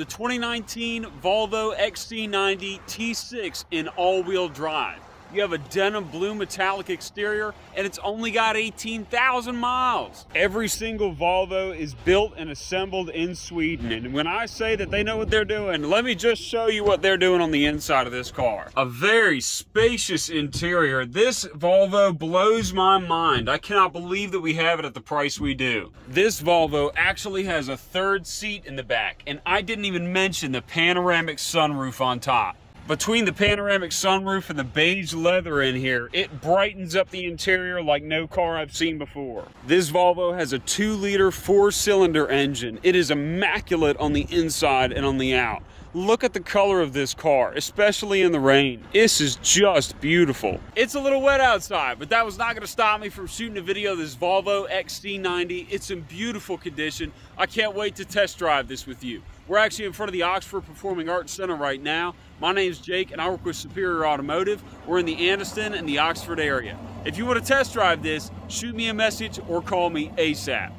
the 2019 Volvo XC90 T6 in all-wheel drive. You have a denim blue metallic exterior and it's only got 18,000 miles. Every single Volvo is built and assembled in Sweden. And when I say that they know what they're doing, let me just show you what they're doing on the inside of this car. A very spacious interior. This Volvo blows my mind. I cannot believe that we have it at the price we do. This Volvo actually has a third seat in the back and I didn't even mention the panoramic sunroof on top. Between the panoramic sunroof and the beige leather in here, it brightens up the interior like no car I've seen before. This Volvo has a 2-liter 4-cylinder engine. It is immaculate on the inside and on the out. Look at the color of this car, especially in the rain. This is just beautiful. It's a little wet outside, but that was not gonna stop me from shooting a video of this Volvo XC90. It's in beautiful condition. I can't wait to test drive this with you. We're actually in front of the Oxford Performing Arts Center right now. My name's Jake and I work with Superior Automotive. We're in the Anniston and the Oxford area. If you want to test drive this, shoot me a message or call me ASAP.